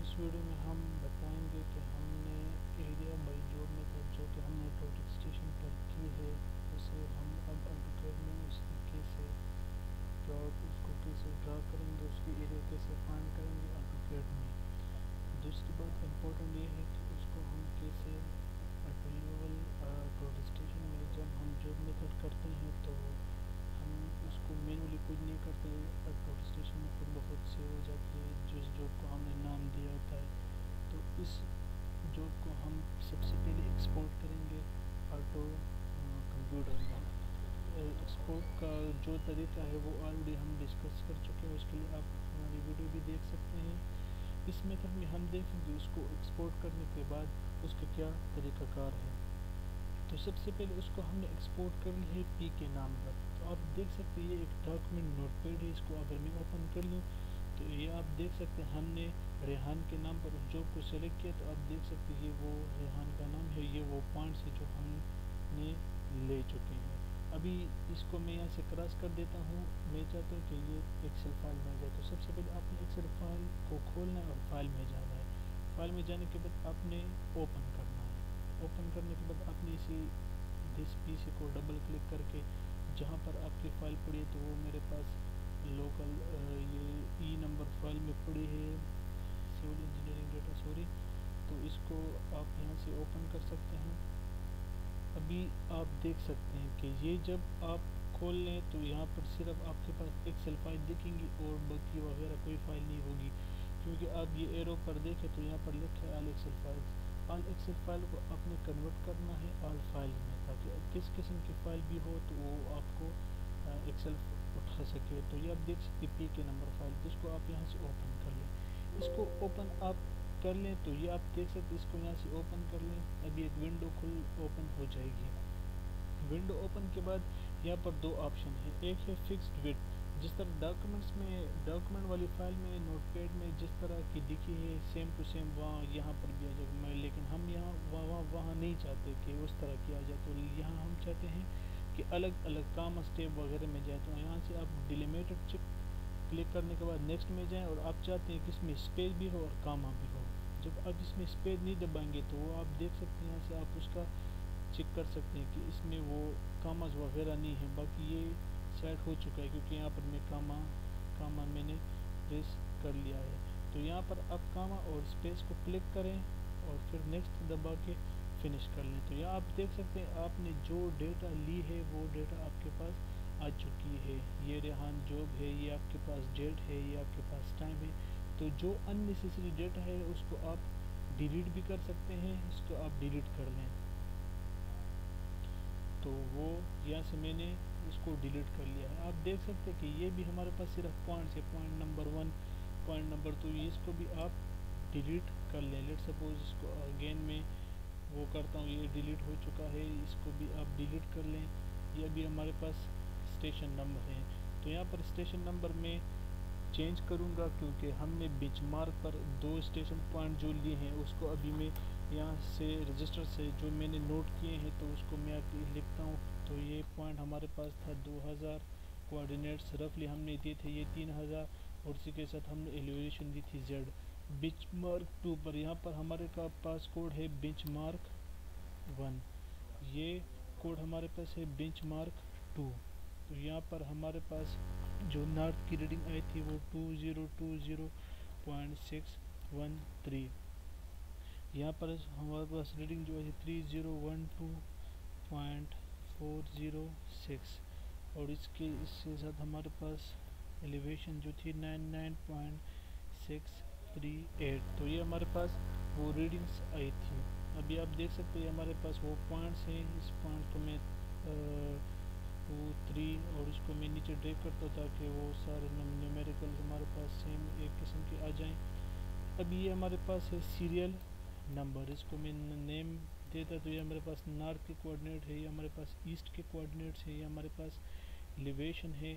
اس video میں ہم بتائیں گے کہ ہم نے ایریا بائی جاب میتھڈ جو کہ ہم نے ٹوٹل اسٹیشن پر کی ہے اسے ہم اب ایڈوکیٹ میں اس کی کیسے پلاٹ اس کو کیسے ڈرا کریں گے، اس کی ایریا کیسے فائنڈ کریں گے ایڈوکیٹ میں؟ دوسری بات امپورٹنٹ یہ ہے کہ اس کو ہم کیسے اویلیبل ٹوٹل اسٹیشن میں جب ہم جاب میتھڈ کرتے ہیں تو کو مینولی کچھ نہیں کرتے ٹوٹل اسٹیشن میں خود بخود سے ہو جاتی ہے، جس جاب کو ہم نے نام دیا ہوتا ہے۔ تو اس جاب کو ہم سب سے پہلے ایکسپورٹ کریں گے آٹو کمپیوٹر میں ایکسپورٹ کا جو طریقہ ہے وہ آلریڈی ہم ڈسکس کر چکے ہیں، اس کے لیے آپ ہماری ویڈیو بھی دیکھ سکتے ہیں۔ اس میتھڈ میں ہم دیکھیں گے اس کو ایکسپورٹ کرنے کے بعد اس کا کیا طریقہ کار ہے۔ تو سب سے پہلے اس کو ہم نے ایکسپورٹ کر لی ہے پی کے نام پر۔ آپ دیکھ سکتے ہیں، یہ ایک ڈاکومنٹ نوٹ پیڈ ہے، اس کو اگر میں اوپن کر لوں تو یہ آپ دیکھ سکتے ہیں، ہم نے ریحان کے نام پر اس جاب کو سلیکٹ کیا تو آپ دیکھ سکتے ہیں، یہ وہ ریحان کا نام ہے، یہ وہ پوائنٹس ہے جو ہم نے لے چکے ہیں۔ ابھی اس کو میں یہاں سے کراس کر دیتا ہوں۔ میں چاہتا ہوں کہ یہ ایکسل فائل میں جائے۔ تو سب سے پہلے آپ نے ایکسل فائل کو کھولنا ہے اور فائل میں جانا ہے۔ فائل میں جانے کے بعد آپ نے اوپن کرنا ہے۔ اوپن کرنے کے بعد آپ نے اسی دس پی سی کو ڈبل کلک کر کے جہاں پر آپ کی فائل پڑی ہے تو وہ میرے پاس لوکل یہ ای نمبر فائل میں پڑی ہے۔ سول انجینئرنگ ڈیٹا سوری تو اس کو آپ یہاں سے اوپن کر سکتے ہیں۔ ابھی آپ دیکھ سکتے ہیں کہ یہ جب آپ کھول لیں تو یہاں پر صرف آپ کے پاس ایکسل فائل دکھیں گی اور باقی وغیرہ کوئی فائل نہیں ہوگی۔ کیونکہ آپ یہ ایرو پر دیکھیں تو یہاں پر لکھا ہے all excel file all excel file کو آپ نے کنورٹ کرنا ہے آل فائل میں، تاکہ کس قسم کی فائل بھی ہو تو وہ آپ کو ایکسل اٹھا سکے۔ تو یہ آپ دیکھ سکتے پی کے نمبر فائل جس کو آپ یہاں سے اوپن کر لیں۔ اس کو اوپن آپ کر لیں تو یہ آپ دیکھ سکتے اس کو یہاں سے اوپن کر لیں۔ ابھی ایک ونڈو کھل اوپن ہو جائے گی۔ ونڈو اوپن کے بعد یہاں پر دو آپشن ہیں۔ ایک ہے فکسڈ وڈ جس طرح ڈاکومنٹس میں ڈاکومنٹ والی فائل میں نوٹ پیڈ میں جس طرح کی دکھی ہے سیم ٹو سیم وہاں یہاں پر بھی آ جائے گا لیکن ہم یہاں وہاں وہاں نہیں چاہتے کہ اس طرح کیا جائے تو یہاں ہم چاہتے ہیں کہ الگ الگ کام اسٹیپ وغیرہ میں جائے تو یہاں سے آپ ڈیلیمیٹڈ چپ کلک کرنے کے بعد نیکسٹ میں جائیں اور آپ چاہتے ہیں کہ اس میں اسپیس بھی ہو اور کاما بھی ہو۔ جب آپ اس میں اسپیس نہیں دبائیں گے تو وہ آپ دیکھ سکتے ہیں، یہاں سے آپ اس کا چیک کر سکتے ہیں کہ اس میں وہ کاماز وغیرہ نہیں ہیں۔ باقی یہ سیٹ ہو چکا ہے کیونکہ یہاں پر میں کاما کاما میں نے پریس کر لیا ہے تو یہاں پر آپ کاما اور اسپیس کو کلک کریں اور پھر نیکسٹ دبا کے فنش کر لیں۔ تو یہاں آپ دیکھ سکتے ہیں آپ نے جو ڈیٹا لی ہے وہ ڈیٹا آپ کے پاس آ چکی ہے۔ یہ ریحان جاب ہے، یہ آپ کے پاس ڈیٹ ہے، یہ آپ کے پاس ٹائم ہے۔ تو جو ان نیسیسری ڈیٹا ہے اس کو آپ ڈیلیٹ بھی کر سکتے ہیں، اس کو آپ ڈیلیٹ کر لیں۔ تو وہ یہاں سے میں نے اس کو ڈیلیٹ کر لیا ہے۔ آپ دیکھ سکتے ہیں کہ یہ بھی ہمارے پاس صرف پوائنٹس ہے point number one point number two اس کو بھی آپ ڈیلیٹ کر لیں۔ لیٹ سپوز اس کو اگین میں وہ کرتا ہوں، یہ ڈیلیٹ ہو چکا ہے، اس کو بھی آپ ڈیلیٹ کر لیں۔ یہ بھی ہمارے پاس اسٹیشن نمبر ہیں۔ تو یہاں پر اسٹیشن نمبر میں چینج کروں گا کیونکہ ہم نے بچ مارک پر دو اسٹیشن پوائنٹ جو لیے ہیں، اس کو ابھی میں یہاں سے رجسٹر سے جو میں نے نوٹ کیے ہیں، تو اس کو میں لکھتا ہوں۔ تو یہ پوائنٹ ہمارے پاس تھا دو ہزار کوآڈینیٹس رفلی ہم نے دیے تھے یہ تین ہزار. اور اسی کے ساتھ ہم نے ایلیویشن دی تھی زیڈ بچ مارک ٹو پر. یہاں پر ہمارے کا پاس کوڈ ہے بنچ مارک ون یہ کوڈ ہمارے پاس ہے بنچ مارک ٹو تو یہاں پر ہمارے پاس جو نارتھ کی ریڈنگ آئی تھی وہ two zero two zero point six one three یہاں پر ہمارے پاس ریڈنگ جو ہے three zero one two point four zero six اور اس کے اس کے ساتھ ہمارے پاس ایلیویشن جو تھی nine nine point six three eight تو یہ ہمارے پاس وہ ریڈنگس آئی تھی۔ ابھی آپ دیکھ سکتے ہیں ہمارے پاس وہ پوائنٹس ہیں۔ اس پوائنٹ کو میں ٹو تھری اور اس کو میں نیچے ڈریک کرتا ہوں تاکہ وہ سارے نیومیریکل ہمارے پاس سیم ایک قسم کے آ جائیں۔ اب یہ ہمارے پاس ہے سیریل نمبر اس کو میں نیم دیتا تو یہ ہمارے پاس نارتھ کے کوآڈینیٹ ہے، یہ ہمارے پاس ایسٹ کے کوآڈینیٹس ہے یہ ہمارے پاس لیویشن ہے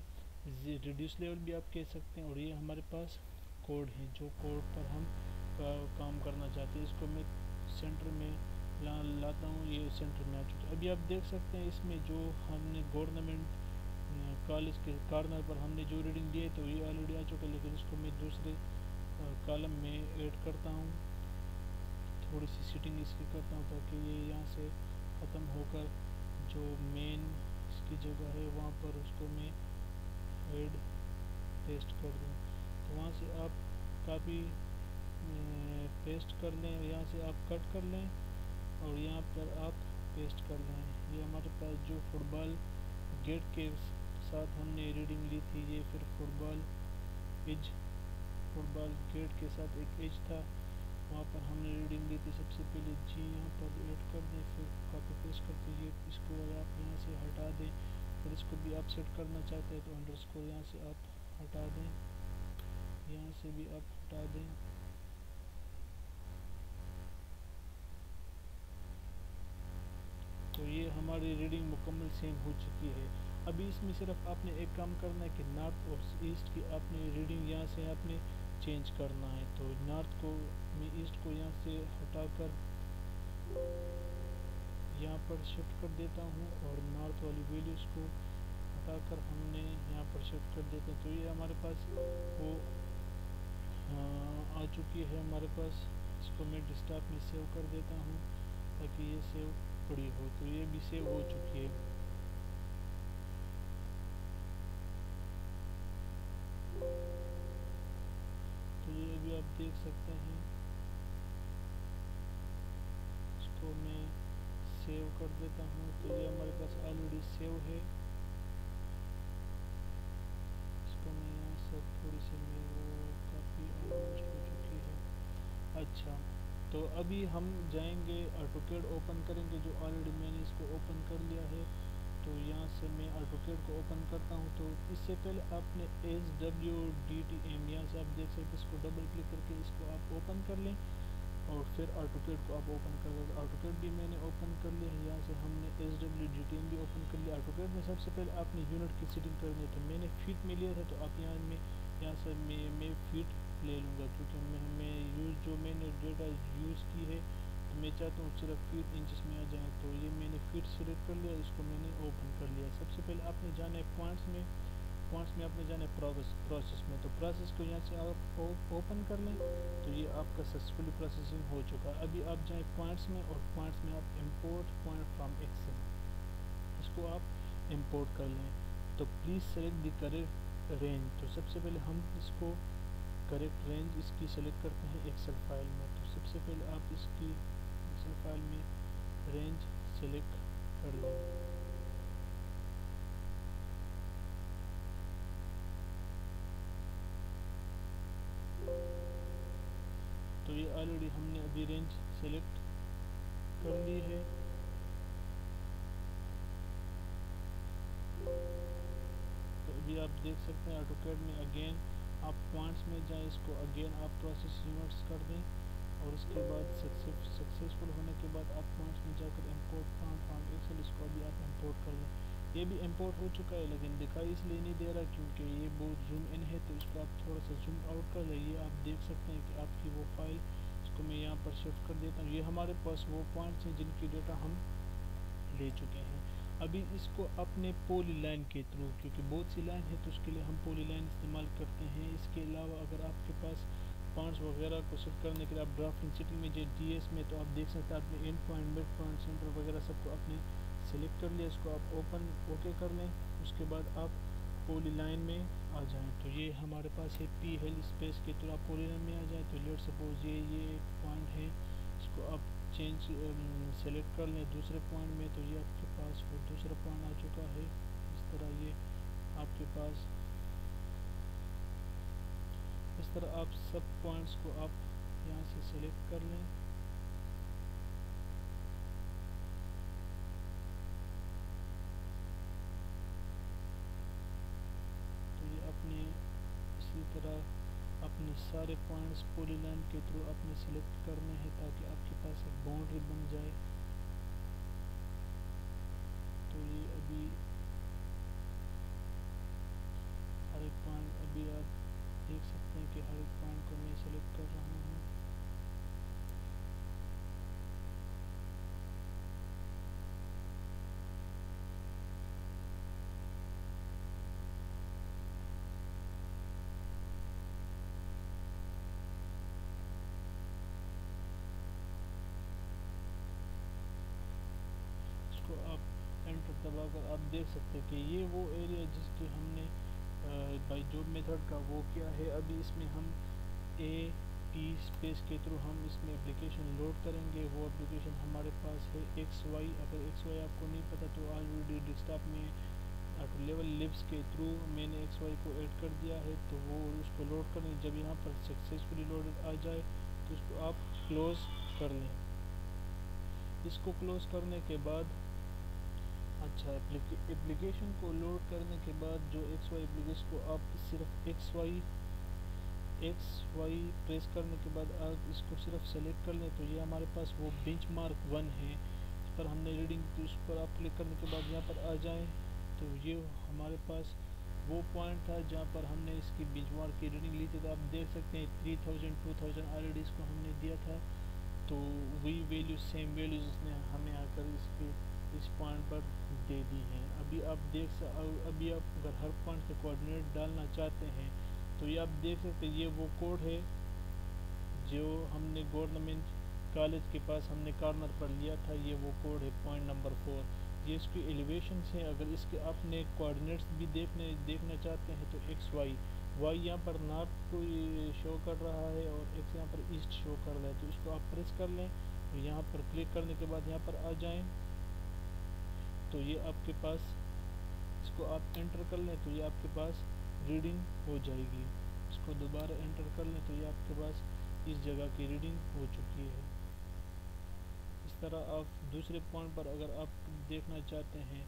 ریڈیوس لیول بھی آپ کہہ سکتے ہیں اور یہ ہمارے پاس کوڈ ہیں۔ جو کوڈ پر ہم کام کرنا چاہتے ہیں، اس کو میں سینٹر میں لاتا ہوں، یہ سینٹر میں آ چکا ابھی آپ دیکھ سکتے ہیں اس میں جو ہم نے گورنمنٹ کالج کے کارنر پر ہم نے جو ریڈنگ دی ہے تو یہ آلریڈی آ چکا ہے، لیکن اس کو میں دوسرے کالم میں ایڈ کرتا ہوں۔ تھوڑی سی سیٹنگ اس کی کرتا ہوں تاکہ یہ یہاں سے ختم ہو کر جو مین اس کی جگہ ہے وہاں پر اس کو میں ایڈ پیسٹ کر دوں۔ تو وہاں سے آپ کاپی پیسٹ کر لیں، یہاں سے آپ کٹ کر لیں اور یہاں پر آپ پیسٹ کر لیں۔ یہ ہمارے پاس جو فٹ بال گیٹ کے ساتھ ہم نے ریڈنگ لی تھی، یہ پھر football edge football gate کے ساتھ ایک ایج تھا۔ وہاں پر ہم نے ریڈنگ لی تھی سب سے پہلے۔ جی یہاں پر ایڈ کر دیں، پھر کاپی پیسٹ کر دیجیے اس کو اگر آپ یہاں سے ہٹا دیں پھر اس کو بھی آپ سیٹ کرنا چاہتے ہیں تو انڈر اسکور یہاں سے آپ ہٹا دیں۔ یہاں سے بھی آپ ہٹا دیں۔ تو یہ ہماری ریڈنگ مکمل سیم ہو چکی ہے۔ ابھی اس میں صرف آپ نے ایک کام کرنا ہے کہ نارتھ اور ایسٹ کی آپ نے ریڈنگ یہاں سے آپ نے چینج کرنا ہے تو نارتھ کو، میں ایسٹ کو یہاں سے ہٹا کر یہاں پر شفٹ کر دیتا ہوں اور نارتھ والی ویلیوز کو ہٹا کر ہم نے یہاں پر شفٹ کر دیتا تو یہ ہمارے پاس وہ آ چکی ہے۔ ہمارے پاس اس کو میں ڈسٹاپ میں سیو کر دیتا ہوں تاکہ یہ سیو پڑی ہو۔ تو یہ بھی سیو ہو چکی ہے تو یہ ابھی آپ دیکھ سکتے ہیں۔ اس کو میں سیو کر دیتا ہوں۔ تو یہ ہمارے پاس آلریڈی سیو ہے۔ اس کو میں یہاں سے تھوڑی سی میں وہ کافی آلموسٹ ہو چکی ہے۔ اچھا تو ابھی ہم جائیں گے آٹوکیڈ اوپن کریں گے جو آلریڈی میں نے اس کو اوپن کر لیا ہے۔ تو یہاں سے میں آٹوکیڈ کو اوپن کرتا ہوں تو اس سے پہلے آپ نے S W D T M یہاں سے آپ دیکھ سکتے اس کو ڈبل کلک کر کے اس کو آپ اوپن کر لیں اور پھر آٹوکیڈ کو آپ اوپن کر لیں آٹوکیڈ بھی میں نے اوپن کر لیا، یہاں سے ہم نے S W D T M بھی اوپن کر لیا۔ آٹوکیڈ میں سب سے پہلے آپ نے یونٹ کی سیٹنگ کرنی ہے تو میں نے فیٹ میں لیا تھا تو آپ یہاں میں، یہاں سے میں میں فیٹ لے لوں گا۔ کیونکہ میں میں یوز جو میں نے ڈیٹا یوز کی ہے میں چاہتا ہوں صرف فیٹ انچز میں آ جائیں تو یہ میں نے فیٹ سلیکٹ کر لیا اس کو میں نے اوپن کر لیا۔ سب سے پہلے آپ نے جانا ہے پوائنٹس میں۔ پوائنٹس میں آپ نے جانا ہے پروسیس پروسیس میں۔ تو پروسیس کو یہاں سے آپ اوپن کر لیں۔ تو یہ آپ کا سکسیزفلی پروسیسنگ ہو چکا۔ ابھی آپ جائیں پوائنٹس میں اور پوائنٹس میں آپ امپورٹ پوائنٹ فرام ایکسل اس کو آپ امپورٹ کر لیں۔ تو please select the correct range تو سب سے پہلے ہم اس کو کریکٹ رینج اس کی سلیکٹ کرتے ہیں ایکسل فائل میں۔ تو سب سے پہلے آپ اس کی ایکسل فائل میں رینج سلیکٹ کر لیں۔ تو یہ آلریڈی ہم نے ابھی رینج سلیکٹ کر لی ہے۔ تو ابھی آپ دیکھ سکتے ہیں آٹو کیڈ میں اگین آپ پوائنٹس میں جائیں، اس کو اگین آپ پروسیس یونٹس کر دیں۔ اور اس کے بعد سکسیزفل ہونے کے بعد آپ پوائنٹس میں جا کر امپورٹ فرام فرام ایکسل اس کو ابھی آپ امپورٹ کر لیں۔ یہ بھی امپورٹ ہو چکا ہے لیکن دکھائی اس لیے نہیں دے رہا کیونکہ یہ بہت زوم ان ہے تو اس کو آپ تھوڑا سا زوم آؤٹ کر لیں۔ یہ آپ دیکھ سکتے ہیں کہ آپ کی وہ فائل اس کو میں یہاں پر شفٹ کر دیتا ہوں۔ یہ ہمارے پاس وہ پوائنٹس ہیں جن کی ڈیٹا ہم لے چکے ہیں۔ ابھی اس کو اپنے پولی لائن کے تھرو کیونکہ بہت سی لائن ہے تو اس کے لیے ہم پولی لائن استعمال کرتے ہیں۔ اس کے علاوہ اگر آپ کے پاس پوائنٹس وغیرہ کو سیٹ کرنے کے لیے آپ ڈرافٹنگ سیٹنگ میں جو ڈی ایس میں تو آپ دیکھ سکتے ہیں آپ نے end point mid point centre وغیرہ سب کو اپنے سلیکٹ کر لیا، اس کو آپ اوپن اوکے کر لیں، اس کے بعد آپ پولی لائن میں آ جائیں۔ تو یہ ہمارے پاس ہے پی ہیل اسپیس کے تو آپ پولی لائن میں آ جائیں۔ تو لیٹ سپوز یہ یہ پوائنٹ ہے، اس کو آپ چینج سلیکٹ um, کر لیں دوسرے پوائنٹ میں، تو یہ آپ کے پاس وہ دوسرا پوائنٹ آ چکا ہے۔ اس طرح یہ آپ کے پاس اس طرح آپ سب پوائنٹس کو آپ یہاں سے سلیکٹ کر لیں۔ تو یہ اپنے اسی طرح اپنے سارے پوائنٹس پولی لائن کے تھرو اپنے سلیکٹ کرنے ہیں تاکہ آپ کے پاس ایک باؤنڈری بن جائے۔ تو یہ ابھی ہر ایک پوائنٹ ابھی آپ دیکھ سکتے ہیں کہ ہر ایک پوائنٹ کو میں سلیکٹ کر رہا ہوں۔ اس کو آپ انٹر دبا کر آپ دیکھ سکتے ہیں کہ یہ وہ ایریا جس کی ہم نے بائی جوب میتھڈ کا وہ کیا ہے، ابھی اس میں ہم اے ٹی اسپیس کے تھرو ہم اس میں اپلیکیشن لوڈ کریں گے۔ وہ اپلیکیشن ہمارے پاس ہے ایکس وائی اگر ایکس وائی آپ کو نہیں پتہ تو آلریڈی ڈیسک ٹاپ میں لیول لپس کے تھرو میں نے ایکس وائی کو ایڈ کر دیا ہے تو وہ اس کو لوڈ کریں۔ جب یہاں پر سکسیزفلی لوڈ آ جائے تو اس کو آپ کلوز کر لیں۔ اس کو کلوز کرنے کے بعد اچھا اپلیکیشن کو لوڈ کرنے کے بعد جو ایکس وائی اپلیکیشن کو آپ صرف X Y X Y press کرنے کے بعد آپ اس کو صرف سلیکٹ کر لیں تو یہ ہمارے پاس وہ بینچ مارک ون ہے۔ اس پر ہم نے ریڈنگ اس پر آپ کلک کرنے کے بعد یہاں پر آ جائیں تو یہ ہمارے پاس وہ پوائنٹ تھا جہاں پر ہم نے اس کی بینچ مارک کی ریڈنگ لی تھی۔ تو آپ دیکھ سکتے ہیں three thousand two thousand already اس کو ہم نے دیا تھا۔ تو وہی ویلیو سیم ویلیوز اس نے ہمیں آ کر اس کے اس پوائنٹ پر دے دی ہیں۔ ابھی آپ دیکھ سک ابھی آپ اگر ہر پوائنٹ کے کوآڈینیٹ ڈالنا چاہتے ہیں، تو یہ آپ دیکھ سکتے ہیں، یہ وہ کوڈ ہے جو ہم نے گورنمنٹ کالج کے پاس ہم نے کارنر پر لیا تھا۔ یہ وہ کوڈ ہے پوائنٹ نمبر فور یہ اس کی ایلیویشنس ہیں۔ اگر اس کے اپنے کوآڈینیٹس بھی دیکھنے دیکھنا چاہتے ہیں تو ایکس وائی وائی یہاں پر نارتھ کو شو کر رہا ہے اور ایکس یہاں پر ایسٹ شو کر رہا ہے۔ تو اس کو آپ پریس کر لیں یہاں پر کلک کرنے کے بعد یہاں پر آ جائیں۔ تو یہ آپ کے پاس اس کو آپ انٹر کر لیں تو یہ آپ کے پاس ریڈنگ ہو جائے گی۔ اس کو دوبارہ انٹر کر لیں تو یہ آپ کے پاس اس جگہ کی ریڈنگ ہو چکی ہے۔ اس طرح آپ دوسرے پوائنٹ پر اگر آپ دیکھنا چاہتے ہیں،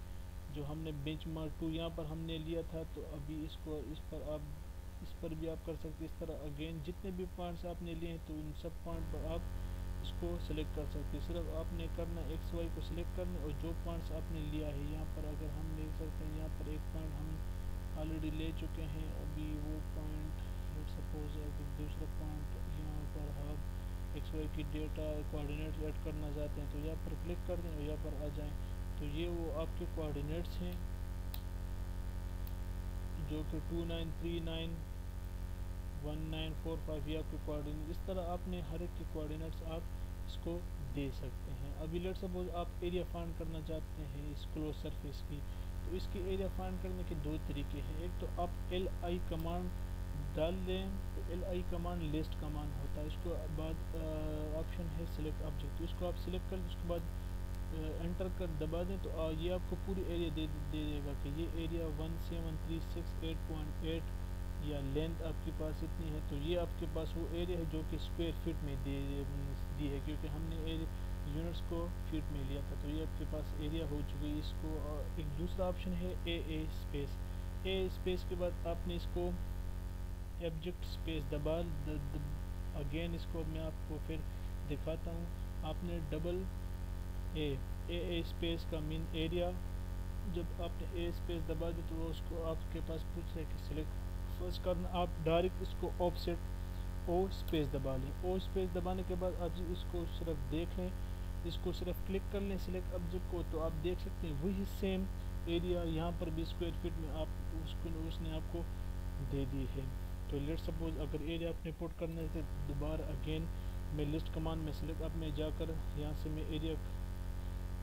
جو ہم نے بینچ مارک ٹو یہاں پر ہم نے لیا تھا، تو ابھی اس کو اس پر آپ اس پر بھی آپ کر سکتے اس طرح اگین جتنے بھی پوائنٹس آپ نے لیے ہیں، تو ان سب پوائنٹ پر آپ اس کو سلیکٹ کر سکتے صرف آپ نے کرنا ایکس وائی کو سلیکٹ کرنا اور جو پوائنٹس آپ نے لیا ہے، یہاں پر اگر ہم دیکھ سکتے ہیں، یہاں پر ایک پوائنٹ ہم آلریڈی لے چکے ہیں۔ ابھی وہ پوائنٹ سپوز دوسرا پوائنٹ یہاں پر آپ ایکس وائی کی ڈیٹا کوآڈینیٹ ایڈ کرنا چاہتے ہیں تو یہاں پر کلک کر دیں اور یہاں پر آ جائیں۔ تو یہ وہ آپ کے کوآڈینیٹس ہیں جو کہ two nine three nine one nine four five یہ آپ کے کوآڈینیٹ اس طرح آپ نے ہر ایک کے کوآڈینیٹس آپ اس کو دے سکتے ہیں۔ ابھی لیٹ سپوز آپ ایریا فائنڈ کرنا چاہتے ہیں اس کلوز سرفیس کی، تو اس کی ایریا فائنڈ کرنے کے دو طریقے ہیں۔ ایک تو آپ ایل آئی کمانڈ ڈال دیں تو L I command list command ہوتا ہے۔ اس کو بعد آپشن ہے سلیکٹ آبجیکٹ اس کو آپ سلیکٹ کر، اس کے بعد انٹر کر دبا دیں، تو یہ آپ کو پوری ایریا دے دے دے گا کہ یہ area one seven three six eight point eight یا لینتھ آپ کے پاس اتنی ہے تو یہ آپ کے پاس وہ ایریا ہے جو کہ اسکوائر فٹ میں دے دی ہے کیونکہ ہم نے یونٹس کو فٹ میں لیا تھا تو یہ آپ کے پاس ایریا ہو چکی ہے اس کو ایک دوسرا آپشن ہے اے اے اسپیس اے اسپیس کے بعد آپ نے اس کو ایبجیکٹ اسپیس دبا اگین اس کو میں آپ کو پھر دکھاتا ہوں۔ آپ نے double A a a space کا مین ایریا جب آپ نے اے اسپیس دبا دی تو وہ اس کو آپ کے پاس پوچھ رہے کہ سلیکٹ فرسٹ کرنا، آپ ڈائریکٹ اس کو آف سیٹ او اسپیس دبا لیں۔ او اسپیس دبانے کے بعد آپ جی اس کو صرف دیکھ لیں، اس کو صرف کلک کر لیں سلیکٹ آبجیکٹ کو، تو آپ دیکھ سکتے ہیں وہی سیم ایریا یہاں پر بھی اسکوائر فٹ میں آپ اس کو، اس نے آپ کو دے دی ہے۔ تو لیٹ سپوز اگر ایریا آپ نے پٹ کرنے سے دوبارہ اگین میں لسٹ کمان میں سلیکٹ اب میں جا کر یہاں سے میں ایریا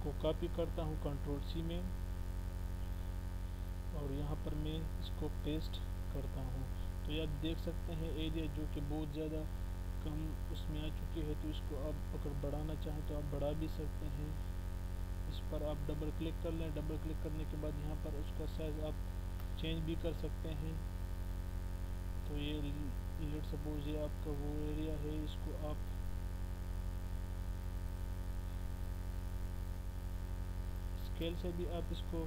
کو کاپی کرتا ہوں کنٹرول سی میں، اور یہاں پر میں اس کو پیسٹ کرتا ہوں۔ تو یہ آپ دیکھ سکتے ہیں ایریا جو کہ بہت زیادہ کم اس میں آ چکی ہے تو اس کو آپ اگر بڑھانا چاہیں تو آپ بڑھا بھی سکتے ہیں۔ اس پر آپ ڈبل کلک کر لیں۔ ڈبل کلک کرنے کے بعد یہاں پر اس کا سائز آپ چینج بھی کر سکتے ہیں۔ تو یہ لیٹ سپوز یہ آپ کا وہ ایریا ہے، اس کو آپ اسکیل سے بھی آپ اس کو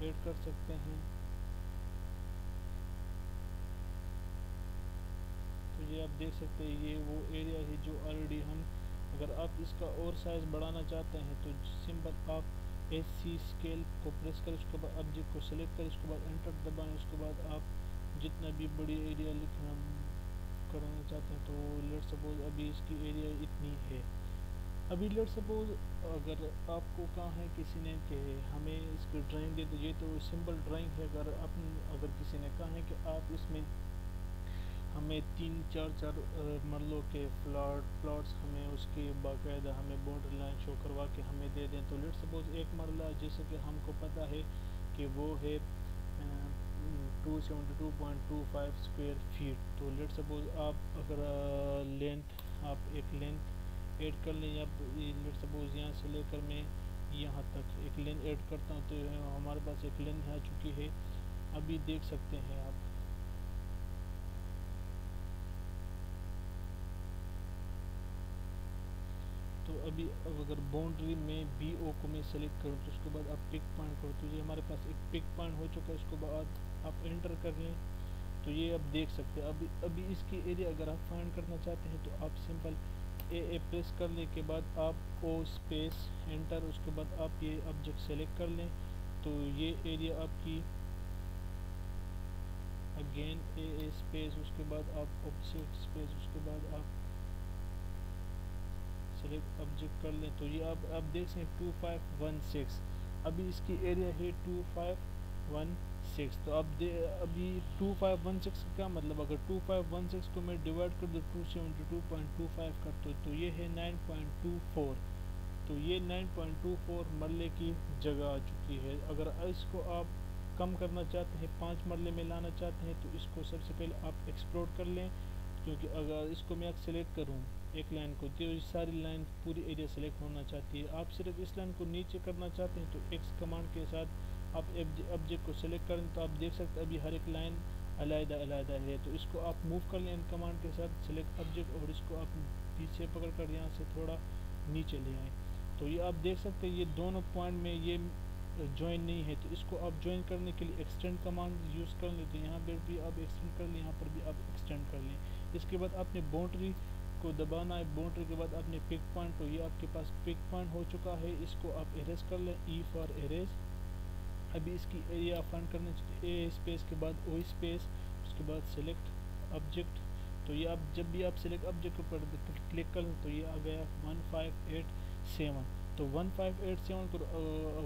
ایڈ کر سکتے ہیں۔ یہ آپ دیکھ سکتے ہیں، یہ وہ ایریا ہے جو آلریڈی ہم اگر آپ اس کا اور سائز بڑھانا چاہتے ہیں تو سمپل آپ ایس سی اسکیل کو پریس کر اس کے بعد آبجیکٹ کو سلیکٹ کر اس کے بعد انٹر دبائیں، اس کے بعد آپ جتنا بھی بڑی ایریا لکھنا کرنا چاہتے ہیں تو لیٹ سپوز ابھی اس کی ایریا اتنی ہے۔ ابھی لیٹ سپوز اگر آپ کو کہاں ہے کسی نے کہ ہمیں اس کی ڈرائنگ دے تو یہ تو سمپل ڈرائنگ ہے۔ اگر اپن اگر کسی نے کہا ہے کہ آپ اس میں ہمیں تین، چار چار مرلوں کے فلاٹ، پلاٹس ہمیں اس کی باقاعدہ ہمیں باؤنڈری لائن شو کروا کے ہمیں دے دیں۔ تو لیٹ سپوز ایک مرلہ، جیسے کہ ہم کو پتہ ہے کہ وہ ہے two seventy two point two five square feet تو لیٹ سپوز آپ اگر لینتھ آپ ایک لینتھ ایڈ کر لیں، یا لیٹ سپوز یہاں سے لے کر میں یہاں تک ایک لینتھ ایڈ کرتا ہوں، تو ہمارے پاس ایک لینتھ آ چکی ہے۔ ابھی دیکھ سکتے ہیں آپ۔ تو ابھی اگر باؤنڈری میں بی او کو میں سلیکٹ کروں تو اس کے بعد آپ پک پوائنٹ کرو تو یہ ہمارے پاس ایک پک پوائنٹ ہو چکا ہے، اس کے بعد آپ انٹر کر لیں۔ تو یہ آپ دیکھ سکتے ہیں۔ ابھی ابھی اس کی ایریا اگر آپ فائنڈ کرنا چاہتے ہیں تو آپ سمپل اے اے پریس کرنے کے بعد آپ او اسپیس انٹر اس کے بعد آپ یہ آبجیکٹ سلیکٹ کر لیں۔ تو یہ ایریا آپ کی اگین اے اے اسپیس اس کے بعد آپ اوپسٹ اسپیس اس کے بعد آپ سلیکٹ آبجیکٹ کر لیں تو یہ آپ آپ دیکھ سکیں ٹو فائیو ون سکس ابھی اس کی ایریا ہے ٹو فائیو ون سکس تو اب دے ابھی ٹو فائیو ون سکس کا مطلب اگر ٹو فائیو ون سکس کو میں ڈیوائڈ کر دوں two seventy two point two five کر دوں تو یہ ہے نائن پوائنٹ ٹو فور تو یہ نائن پوائنٹ ٹو فور مرلے کی جگہ آ چکی ہے۔ اگر اس کو آپ کم کرنا چاہتے ہیں، پانچ مرلے میں لانا چاہتے ہیں، تو اس کو سب سے پہلے آپ ایکسپلور کر لیں۔ کیونکہ اگر اس کو میں سلیکٹ کروں ایک لائن کو تو ساری لائن پوری ایریا سلیکٹ ہونا چاہتی ہے، آپ صرف اس لائن کو نیچے کرنا چاہتے ہیں تو ایکس کمانڈ کے ساتھ آپ آبجیکٹ کو سلیکٹ کریں تو آپ دیکھ سکتے ابھی ہر ایک لائن علیحدہ علیحدہ ہے۔ تو اس کو آپ موو کر لیں ان کمانڈ کے ساتھ سلیکٹ آبجیکٹ اور اس کو آپ پیچھے پکڑ کر یہاں سے تھوڑا نیچے لے آئیں۔ تو یہ آپ دیکھ سکتے ہیں، یہ دونوں پوائنٹ میں یہ جوائن نہیں ہے۔ تو اس کو آپ جوائن کرنے کے لیے ایکسٹینڈ کمانڈ یوز کر لیں۔ تو یہاں پر بھی آپ ایکسٹینڈ کر لیں، یہاں پر بھی آپ ایکسٹینڈ کر لیں۔ اس کے بعد آپ نے باؤنڈری کو دبانا ہے باؤنڈری کے بعد آپ نے پک پوائنٹ تو یہ آپ کے پاس پک پوائنٹ ہو چکا ہے، اس کو آپ اریز کر لیں ای فار اریز ابھی اس کی ایریا فائنڈ کرنے اے اسپیس کے بعد او اسپیس اس کے بعد سلیکٹ آبجیکٹ تو یہ آپ جب بھی آپ سلیکٹ آبجیکٹ پر کلک کر لیں تو یہ آ گیا ون فائیو ایٹ سیون تو ون فائیو ایٹ سیون کو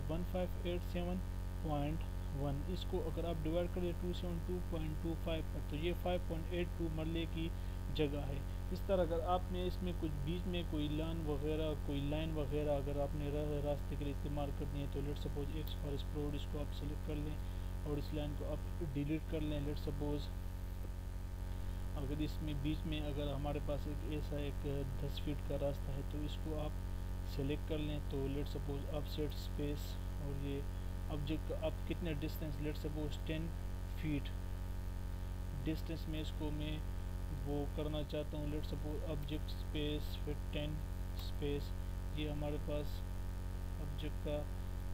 one five eight seven point one اس کو اگر آپ ڈیوائڈ کر two seven two point two five پر تو یہ فائیو پوائنٹ ایٹ ٹو مرلے کی جگہ ہے۔ اس طرح اگر آپ نے اس میں کچھ بیچ میں کوئی لان وغیرہ کوئی لائن وغیرہ اگر آپ نے راستے کے لیے استعمال کرنی ہے تو لیٹ سپوز ایکس فار اسپروڈ اس کو آپ سلیکٹ کر لیں اور اس لائن کو آپ ڈیلیٹ کر لیں۔ لیٹ سپوز اگر اس میں بیچ میں اگر ہمارے پاس ایک ایسا ایک دس فیٹ کا راستہ ہے تو اس کو آپ سلیکٹ کر لیں۔ تو لیٹ سپوز آپ سیٹ اسپیس اور یہ آبجیکٹ آپ کتنے distance let suppose ten feet distance میں اس کو میں وہ کرنا چاہتا ہوں. لیٹ سپوز آبجیکٹ اسپیس پھر ٹین اسپیس یہ ہمارے پاس آبجیکٹ کا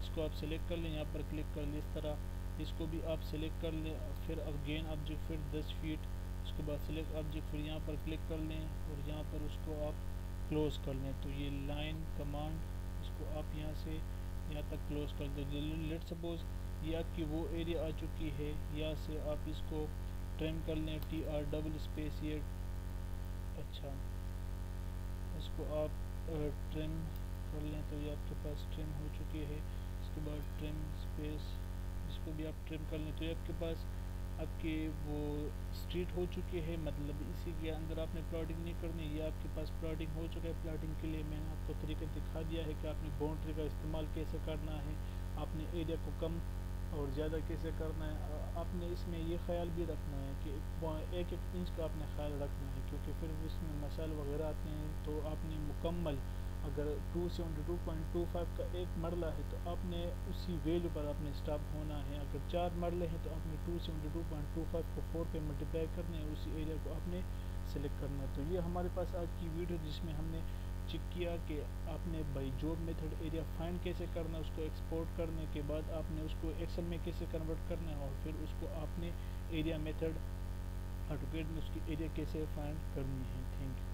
اس کو آپ سلیکٹ کر لیں، یہاں پر کلک کر لیں. اس طرح اس کو بھی آپ سلیکٹ کر لیں، پھر اگین آبجیکٹ پھر دس فیٹ اس کے بعد سلیکٹ آبجیکٹ پھر یہاں پر کلک کر لیں اور یہاں پر اس کو آپ کلوز کر لیں. تو یہ لائن کمانڈ اس کو آپ یہاں سے یہاں تک کلوز کر دیں لیٹ سپوز یا آپ کی وہ ایریا آ چکی ہے، یا سے آپ اس کو ٹرم کر لیں۔ ٹی آر ڈبل اسپیس یہ اچھا۔ اس کو آپ ٹرم کر لیں تو یہ آپ کے پاس ٹرم ہو چکی ہے اس کے بعد ٹرم اسپیس اس کو بھی آپ ٹرم کر لیں تو یہ آپ کے پاس آپ کی وہ اسٹریٹ ہو چکی ہے مطلب اسی کے اندر آپ نے پلاٹنگ نہیں کرنی، یہ آپ کے پاس پلاٹنگ ہو چکا ہے۔ پلاٹنگ کے لیے میں نے آپ کو طریقہ دکھا دیا ہے کہ آپ نے باؤنڈری کا استعمال کیسے کرنا ہے، آپ نے ایریا کو کم اور زیادہ کیسے کرنا ہے۔ آپ نے اس میں یہ خیال بھی رکھنا ہے کہ ایک ایک انچ کا آپ نے خیال رکھنا ہے، کیونکہ پھر اس میں مسائل وغیرہ آتے ہیں۔ تو آپ نے مکمل اگر two seventy two point two five کا ایک مرلہ ہے تو آپ نے اسی ویلیو پر آپ نے اسٹاپ ہونا ہے۔ اگر چار مرلے ہیں تو آپ نے two seventy two point two five کو فور پہ ملٹیپلائی کرنا ہے اسی ایریا کو آپ نے سلیکٹ کرنا ہے۔ تو یہ ہمارے پاس آج کی ویڈیو جس میں ہم نے چیک کیا کہ آپ نے by job method area find کیسے کرنا ہے، اس کو ایکسپورٹ کرنے کے بعد آپ نے اس کو ایکسل میں کیسے کنورٹ کرنا ہے اور پھر اس کو آپ نے ایریا میتھڈ آٹوکیٹ میں اس کی ایریا کیسے فائنڈ کرنی ہے۔ Thank you